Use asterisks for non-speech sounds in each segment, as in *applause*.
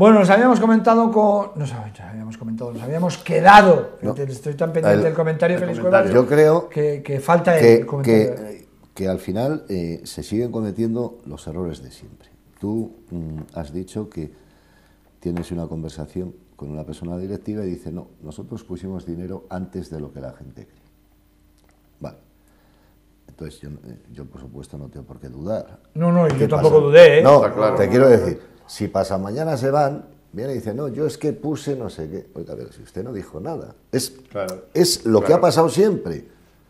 Bueno, nos habíamos comentado con. Nos habíamos comentado, nos habíamos quedado. Estoy tan pendiente del comentario, Félix Cuevas. Yo creo que, falta el comentario. Que, al final eh, se siguen cometiendo los errores de siempre. Tú mm, has dicho que tienes una conversación con una persona directiva y dice, no, nosotros pusimos dinero antes de lo que la gente cree. Vale. Entonces, yo, eh, yo por supuesto no tengo por qué dudar. No, no, yo tampoco dudé. ¿eh? No, te quiero decir, si pasa mañana se van, viene y dice, no, yo es que puse no sé qué. Oiga, pero si usted no dijo nada. Es, es lo que ha pasado siempre.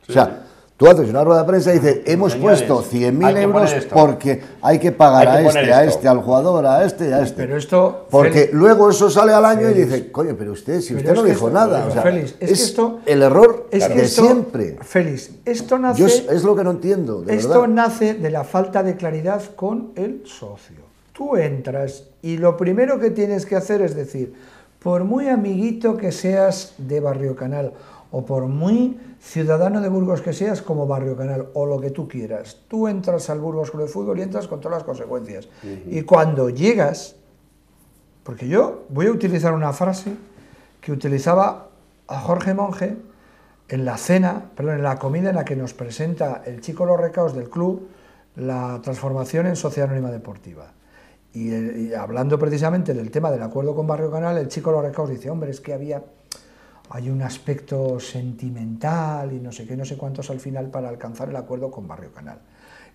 o sea, Tú haces una rueda de prensa y dices, hemos puesto 100.000 euros porque hay que pagar a este, a este, al jugador, a este, a este. Pero esto... Porque luego eso sale al año y dice, coño, pero usted, si usted no dijo nada. O sea, Félix, es, que esto, el error es de siempre. Félix, esto nace... es lo que no entiendo, Esto nace de la falta de claridad con el socio. Tú entras y lo primero que tienes que hacer es decir, por muy amiguito que seas de Barrio Canal, o por muy ciudadano de Burgos que seas como Barrio Canal o lo que tú quieras, tú entras al Burgos Club de Fútbol y entras con todas las consecuencias. Y cuando llegas, porque yo voy a utilizar una frase que utilizaba a Jorge Monge en la cena, perdón, en la comida en la que nos presenta el chico Los Recaos del club la transformación en Sociedad Anónima Deportiva. Y, y, hablando precisamente del tema del acuerdo con Barrio Canal, el chico Los Recaos dice, hombre, es que había hay un aspecto sentimental y no sé qué, no sé cuántos al final para alcanzar el acuerdo con Barrio Canal.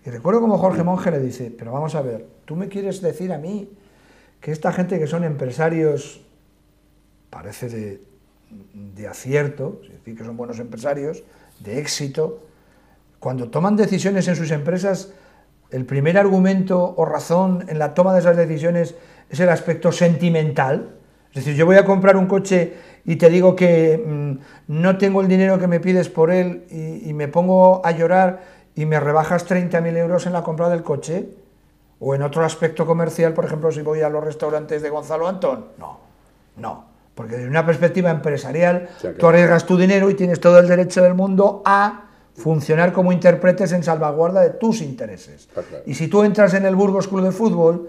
Y recuerdo como Jorge Monge le dice, pero vamos a ver, ¿tú me quieres decir a mí que esta gente que son empresarios, parece de, de acierto, es decir, que son buenos empresarios, de éxito, cuando toman decisiones en sus empresas, el primer argumento o razón en la toma de esas decisiones es el aspecto sentimental? Es decir, yo voy a comprar un coche y te digo que mm, no tengo el dinero que me pides por él y, me pongo a llorar y me rebajas 30.000 euros en la compra del coche, o en otro aspecto comercial, por ejemplo, si voy a los restaurantes de Gonzalo Antón, no, no, porque desde una perspectiva empresarial tú arriesgas tu dinero y tienes todo el derecho del mundo a funcionar como intérpretes en salvaguarda de tus intereses. Y si tú entras en el Burgos Club de Fútbol,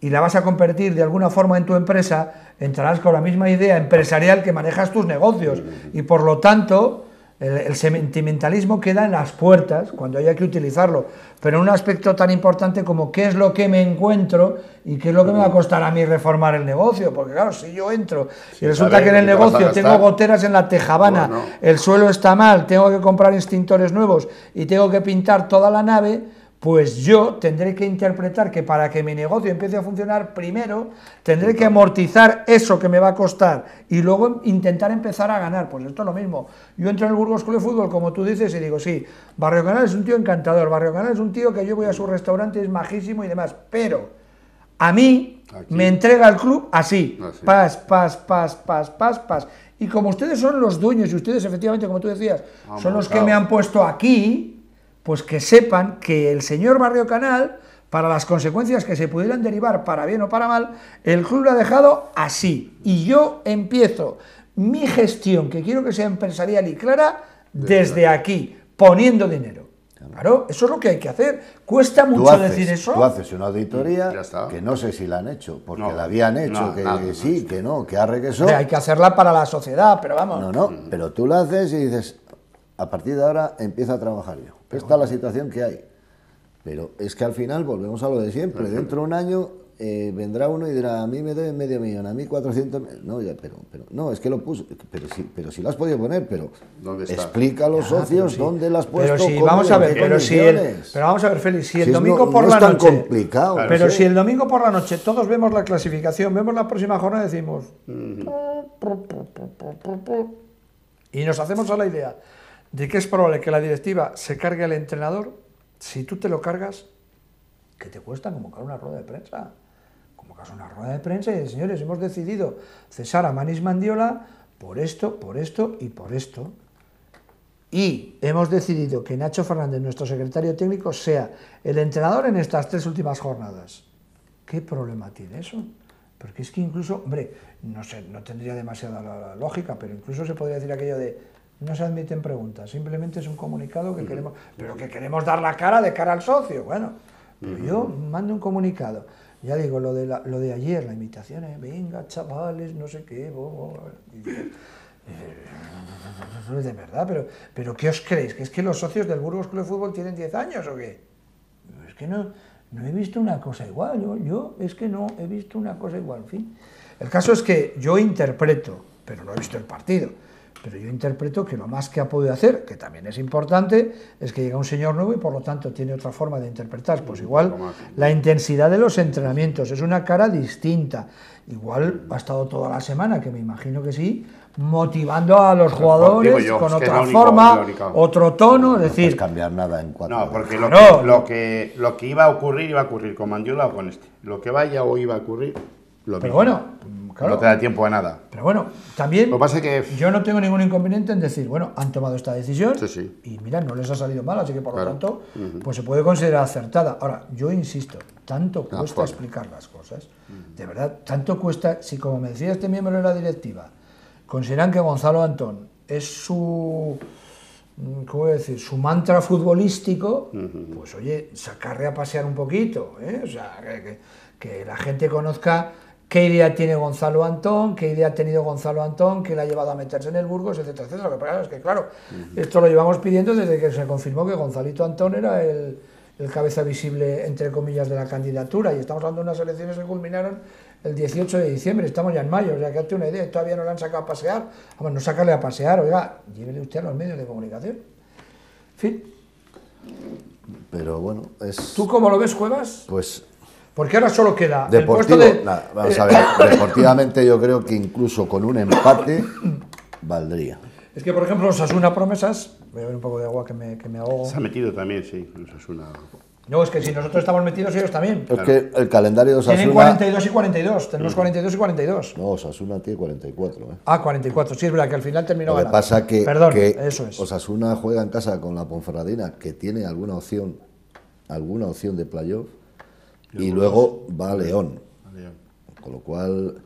y la vas a convertir de alguna forma en tu empresa, entrarás con la misma idea empresarial que manejas tus negocios. Y por lo tanto, el, sentimentalismo queda en las puertas cuando haya que utilizarlo. Pero en un aspecto tan importante como qué es lo que me encuentro y qué es lo que me va a costar a mí reformar el negocio. Porque claro, si yo entro y resulta que en el negocio tengo goteras en la tejabana, el suelo está mal, tengo que comprar extintores nuevos y tengo que pintar toda la nave, pues yo tendré que interpretar que para que mi negocio empiece a funcionar, primero tendré que amortizar eso que me va a costar y luego intentar empezar a ganar. Pues esto es lo mismo. Yo entro en el Burgos Club de Fútbol, como tú dices, y digo, sí, Barrio Canal es un tío encantador, Barrio Canal es un tío que yo voy a su restaurante, es majísimo y demás, pero a mí me entrega el club así, así, pas, pas, pas, pas, pas, pas. Y como ustedes son los dueños y ustedes efectivamente, como tú decías, son los que me han puesto aquí, pues que sepan que el señor Barrio Canal, para las consecuencias que se pudieran derivar para bien o para mal, el club lo ha dejado así. Y yo empiezo mi gestión, que quiero que sea empresarial y clara, desde aquí, poniendo dinero. Claro, eso es lo que hay que hacer. Cuesta mucho decir eso. Tú haces una auditoría que no sé si la han hecho, porque la habían hecho, que, sí, que no, que arreguesó. Hay que hacerla para la sociedad, pero vamos. No, no, pero tú la haces y dices, a partir de ahora empiezo a trabajar yo. Esta es la situación que hay. Pero es que al final volvemos a lo de siempre. Dentro de un año eh, vendrá uno y dirá, a mí me deben medio millón, a mí 400... No, ya, pero, pero, no, es que lo puso, pero sí, pero sí lo has podido poner, pero explica a los socios dónde las has puesto. Pero si, vamos a ver, pero si el, pero vamos a ver, Félix, si el domingo por la noche... complicado. pero si el domingo por la noche todos vemos la clasificación, vemos la próxima jornada y decimos... Y nos hacemos a la idea de que es probable que la directiva se cargue al entrenador, si tú te lo cargas, ¿qué te cuesta convocar una rueda de prensa? Convocas una rueda de prensa y señores, hemos decidido cesar a Manis Mandiola por esto, por esto y por esto. Y hemos decidido que Nacho Fernández, nuestro secretario técnico, sea el entrenador en estas tres últimas jornadas. ¿Qué problema tiene eso? Porque es que incluso, hombre, no sé, no tendría demasiada lógica, pero incluso se podría decir aquello de no se admiten preguntas, simplemente es un comunicado que queremos, pero que queremos dar la cara de cara al socio. Bueno, pero yo mando un comunicado. Ya digo, lo de, la- lo de ayer, la invitación, eh, venga, chavales, no sé qué. bo, bo", y dice, "Eh, de verdad, pero, pero ¿qué os creéis? ¿Que es que los socios del Burgos Club de Fútbol tienen 10 años o qué? Es que no, no he visto una cosa igual, yo, yo es que no he visto una cosa igual, en fin. El caso es que yo interpreto, pero no he visto el partido, pero yo interpreto que lo más que ha podido hacer, que también es importante, es que llega un señor nuevo y por lo tanto tiene otra forma de interpretar. Pues igual la intensidad de los entrenamientos es una cara distinta. Igual ha estado toda la semana, que me imagino que sí, motivando a los jugadores yo, con otra forma, otro tono, es No decir, puedes cambiar nada en cuatro No, porque lo, Claro. que, lo, que, lo que iba a ocurrir, iba a ocurrir con Mandiola o con este. Lo que vaya o iba a ocurrir, lo pero mismo. bueno, claro. No te da tiempo a nada. Pero bueno, también Lo que pasa es que yo no tengo ningún inconveniente en decir, bueno, han tomado esta decisión Sí, sí. y mira, no les ha salido mal, así que por Claro. lo tanto, pues se puede considerar acertada. Ahora, yo insisto, tanto cuesta acuerdo. explicar las cosas, de verdad, tanto cuesta, si como me decía este miembro de la directiva, consideran que Gonzalo Antón es su, mm, ¿cómo voy a decir?, su mantra futbolístico, pues oye, sacarle a pasear un poquito, ¿eh? o sea, que, que- que la gente conozca qué idea tiene Gonzalo Antón, qué idea ha tenido Gonzalo Antón, qué le ha llevado a meterse en el Burgos, etcétera, etcétera. Lo que pasa es que, claro, esto lo llevamos pidiendo desde que se confirmó que Gonzalito Antón era el, el cabeza visible, entre comillas, de la candidatura, y estamos hablando de unas elecciones que culminaron el 18 de diciembre, estamos ya en mayo, o sea, que hazte una idea, todavía no le han sacado a pasear, vamos, no sacarle a pasear, oiga, llévele usted a los medios de comunicación. En fin, Pero bueno, es. ¿tú cómo lo ves, Cuevas? Pues Porque ahora solo queda el puesto deportivo. de... nada, vamos eh, a ver. *coughs* Deportivamente, yo creo que incluso con un empate valdría. Es que, por ejemplo, Osasuna Promesas, voy a ver un poco de agua que me, que me ahogo. se ha metido también, sí. Eso es una... No, es que si nosotros estamos metidos, ellos también. Es que el calendario de Tienen Osasuna. 42 y 42, tenemos 42 y 42. No, Osasuna tiene 44. ¿eh? Ah, 44, sí, es verdad que al final terminó Lo que ganando. pasa que, Perdón, que eso es. Osasuna juega en casa con la Ponferradina, que tiene alguna opción, alguna opción de playoff, y luego va a León. Con lo cual,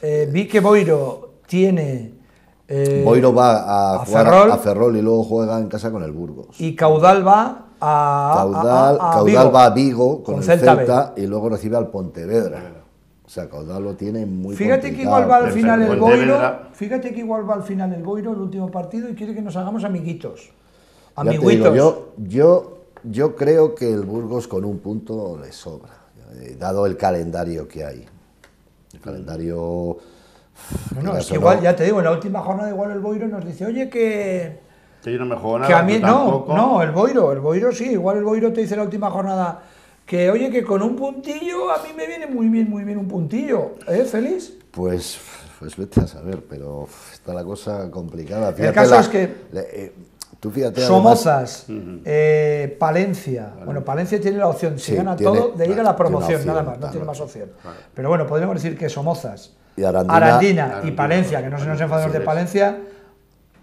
Eh, vi que Boiro tiene... eh, Boiro va a, a jugar Ferrol. a Ferrol y luego juega en casa con el Burgos. Y Caudal va a... Caudal, a- a Caudal Vigo. va a Vigo con, con el Celta Celta, y luego recibe al Pontevedra. O sea, Caudal lo tiene muy Fíjate que igual va al final el Boiro, fíjate que igual va al final el Boiro, el último partido, y quiere que nos hagamos amiguitos. Digo, Amiguitos. yo, yo, yo creo que el Burgos con un punto le sobra, eh, dado el calendario que hay. El calendario... No, no, es que igual, no, ya te digo, en la última jornada igual el Boiro nos dice, oye, que... Que yo no me juego nada. Que a mí, no, no, el Boiro, el Boiro sí, igual el Boiro te dice en la última jornada que, oye, que con un puntillo a mí me viene muy bien, muy bien un puntillo, ¿eh, Félix? Pues, pues vete a saber, pero está la cosa complicada. caso es que- eh, tú fíjate... además- Somozas, eh, Palencia, bueno, Palencia tiene la opción, si Sí, gana tiene- todo, de ir a la promoción, opción, nada más, no tiene más opción. Pero bueno, podríamos decir que Somozas, Y Arandina- Arandina y Arandina, Palencia, que no se nos enfademos de sí, Palencia,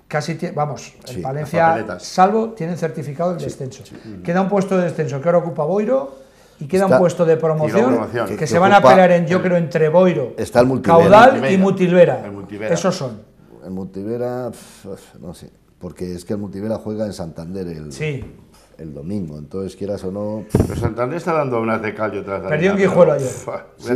casi, vamos, Sí, en las Palencia, salvo, tienen certificado el descenso. Queda un puesto de descenso que ahora ocupa Boiro y queda un puesto de promoción, promoción. que, Que- se van a pelear, en, yo creo, entre Boiro, Está el Multivera. Caudal y Multivera. El Multivera. Esos son. El Multivera, pf, no sé, porque es que el Multivera juega en Santander el, Sí. el domingo, entonces quieras o no... Pero Santander está dando unas de cal y otras de Perdió un Guijuelo ayer. Sí,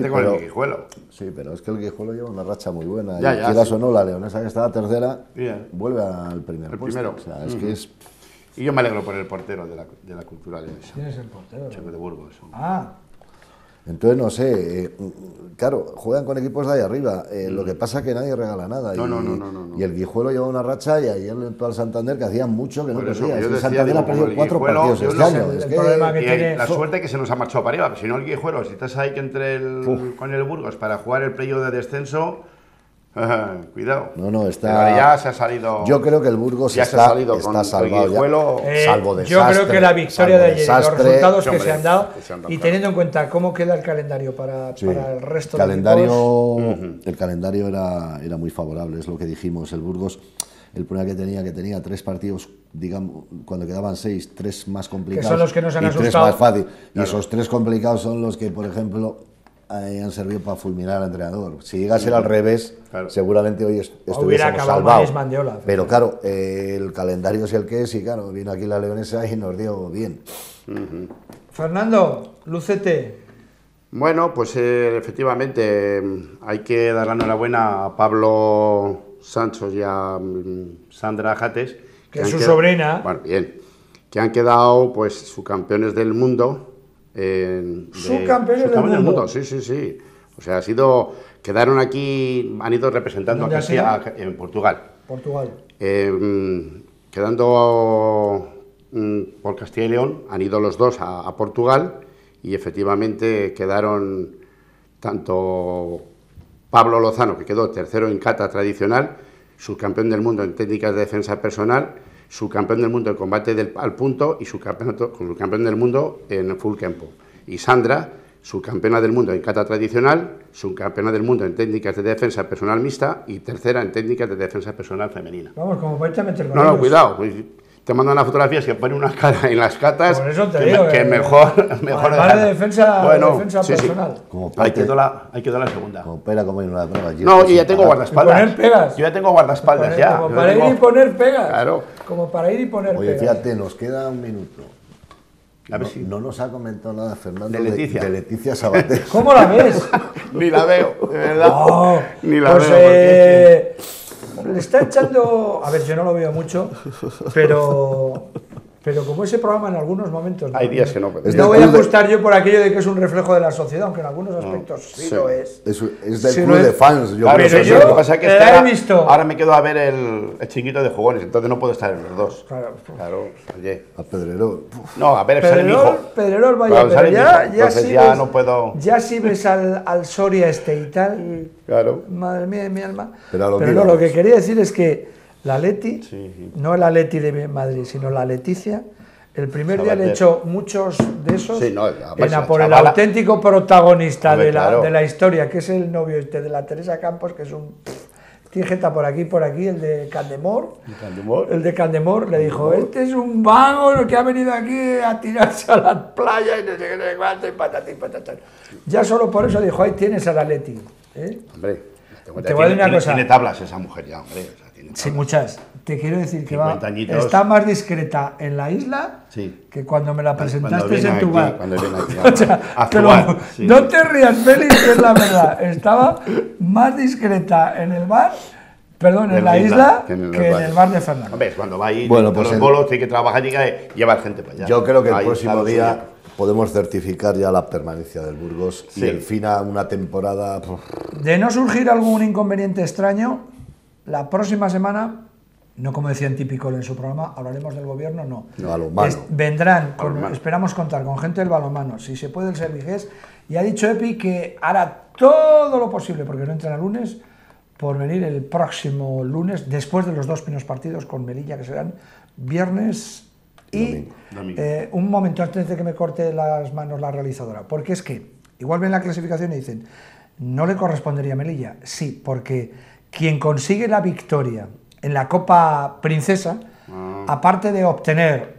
pero- el Guijuelo. Sí, pero es que el Guijuelo lleva una racha muy buena. Ya, y ya, quieras sí. o no, la leonesa que estaba tercera Bien. vuelve al primer El puesto. primero. O sea, es que es... Y yo me alegro por el portero de la, de la cultural ¿Quién es el portero? Checo de Burgos. Ah, Entonces, no sé, eh, claro, juegan con equipos de ahí arriba. eh, Lo que pasa es que nadie regala nada. No, y, no, no, no, no, no. y el Guijuelo lleva una racha y ayer le entró al Santander que hacía mucho que no Por perdía. Es que Santander ha perdido el cuatro Guijuelo, partidos este no año. sé, es el que- problema que Y tiene- la suerte que se nos ha marchado para arriba, si no el Guijuelo, si estás ahí que entre el, con el Burgos para jugar el playo de descenso, *laughs* cuidado. No, no, está- Pero ya se ha salido. Yo creo que el Burgos Ya se está, ha salido está con salvado ya. Guijuelo. Eh, salvo yo desastre. creo que la victoria salvo de ayer, y los desastre. resultados que hombre, se han dado, que se han dado, y claro. teniendo en cuenta cómo queda el calendario para, Sí. para el resto calendario, de equipos, El calendario era, era muy favorable, es lo que dijimos. El Burgos, el problema que tenía, que tenía tres partidos, digamos, cuando quedaban seis, tres más complicados. son los que nos han y tres asustado. más fácil. Y esos tres complicados son los que, por ejemplo, han servido para fulminar al entrenador. Si llega a ser al revés, Claro. seguramente hoy est- Hubiera estuviésemos acabado salvados. Pero claro, eh, el calendario es el que es y claro, vino aquí la leonesa y nos dio bien. Fernando, lúcete. Bueno, pues eh, efectivamente hay que dar la enhorabuena a Pablo Sancho y a mm, Sandra Jates. Que es su quedado- sobrina. Bueno, bien. Que han quedado, pues, subcampeones del mundo. De- Subcampeones del mundo. Sí, sí, sí. O sea, ha sido. Quedaron aquí, han ido representando ¿Dónde a en Portugal. Portugal. Eh, mm, quedando mm, por Castilla y León, han ido los dos a, a Portugal y efectivamente quedaron tanto Pablo Lozano, que quedó tercero en kata tradicional, subcampeón del mundo en técnicas de defensa personal, subcampeón del mundo en combate del- al punto y subcampeonato- subcampeón del mundo en full campo. Y Sandra, subcampeona del mundo en kata tradicional, subcampeona del mundo en técnicas de defensa personal mixta y tercera en técnicas de defensa personal femenina. Vamos, como a meter No, no, cuidado. Te mandan las fotografías que ponen una cara en las catas. Por eso te que, digo. que eh, mejor, *laughs* mejor de defensa, Bueno, defensa sí, sí. personal. Como Hay que parte, dar la, hay que dar la segunda. como pera, como en una droga. No, yo ya tengo guardaespaldas. Poner pegas. Yo ya tengo guardaespaldas Para- ya. Como Yo para tengo- ir y poner pegas. Claro. Como para ir y poner Oye, pegas. fíjate, nos queda un minuto. A ver No, si- no nos ha comentado nada Fernando De Leticia. de Leticia Sabater. ¿Cómo la ves? *laughs* Ni la veo, de verdad. No, Ni la pues, veo. porque- eh, le está echando. A ver, yo no lo veo mucho, pero. Pero como ese programa en algunos momentos. Hay días que no, pero- No Es voy a de- apostar yo por aquello de que es un reflejo de la sociedad, aunque en algunos aspectos sí, sí. lo es. Es, es del Sí, club no de es- fans. Yo Claro, creo pero que sí, yo- lo que pasa es que este la he ahora- visto. Ahora me quedo a ver el, el chiquito de jugones, entonces no puedo estar en los dos. Claro. Claro, oye. A Pedrerol. Uf, No, a ver, sale mi Pedrerol, hijo. Pedrerol, vaya, Claro, pero mi ya, ya entonces ya ves, no puedo- Ya si ves al, al Soria este y tal, Claro. madre mía de mi alma. Pero no, lo que quería decir es que la Leti, Sí, sí. no la Leti de Madrid, sino la Leticia, el primer día le hecho muchos de esos Sí, no, en por el auténtico protagonista Hombre, de la, claro. de la historia, que es el novio este de la Teresa Campos, que es un... Tiene jeta por aquí, por aquí, el de Candemor. Candemor. El de Candemor le dijo, este es un vago que ha venido aquí a tirarse a la playa y no sé qué, cuánto, y patatín, patatán. Ya solo por eso dijo, ahí tienes a la Leti. ¿eh? Hombre, te, Te voy a decir una tiene, cosa. tiene tablas esa mujer ya, hombre. Sí, muchas. Te quiero decir que va, 50 añitos. está más discreta en la isla Sí. que cuando me la presentaste en *laughs* tu bar. no te rías, Félix, que es la verdad. Estaba más discreta en el bar, perdón, en, la isla, que en el, bar. de Fernando. Hombre, es cuando va ahí, Bueno, pues los el- bolos, tiene que trabajar y que llevar gente para allá. Yo creo que el Ahí próximo día suyo. podemos certificar ya la permanencia del Burgos Sí. y el fin a una temporada. De no surgir algún inconveniente extraño, la próxima semana, no como decían típico en su programa, hablaremos del gobierno, no. No. Es- vendrán, con- esperamos contar con gente del balonmano, si se puede el Servigés, y ha dicho Epi que hará todo lo posible, porque no entran a lunes, por venir el próximo lunes, después de los dos primeros partidos con Melilla, que serán viernes y Domingo. Domingo. eh, un momento antes de que me corte las manos la realizadora, porque es que igual ven la clasificación y dicen, no le correspondería a Melilla, sí, porque quien consigue la victoria en la Copa Princesa, Ah. aparte de obtener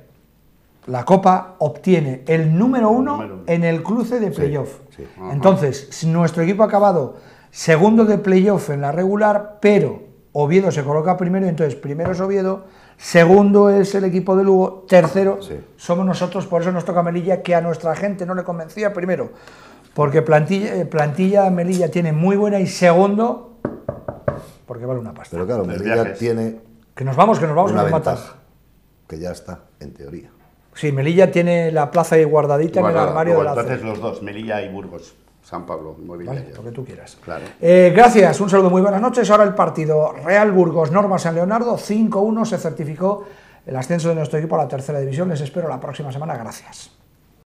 la Copa, obtiene el número uno número uno. en el cruce de playoff. sí. Ajá. Entonces, si nuestro equipo ha acabado segundo de playoff en la regular, pero Oviedo se coloca primero, entonces primero es Oviedo, segundo es el equipo de Lugo, tercero Sí. somos nosotros, por eso nos toca Melilla, que a nuestra gente no le convencía primero, porque plantilla, eh, plantilla Melilla tiene muy buena y segundo, porque vale una pasta. Pero claro, Melilla tiene Que nos vamos, que nos vamos, que una nos ventaja, que ya está, en teoría. Sí, Melilla tiene la plaza ahí guardadita en el armario Luego, de la entonces zona. los dos, Melilla y Burgos, San Pablo, Vale, inmobiliario. lo que tú quieras. Claro. Eh, gracias, un saludo, muy buenas noches. Ahora el partido Real Burgos, Norma San Leonardo, 5-1 se certificó el ascenso de nuestro equipo a la tercera división. Les espero la próxima semana. Gracias.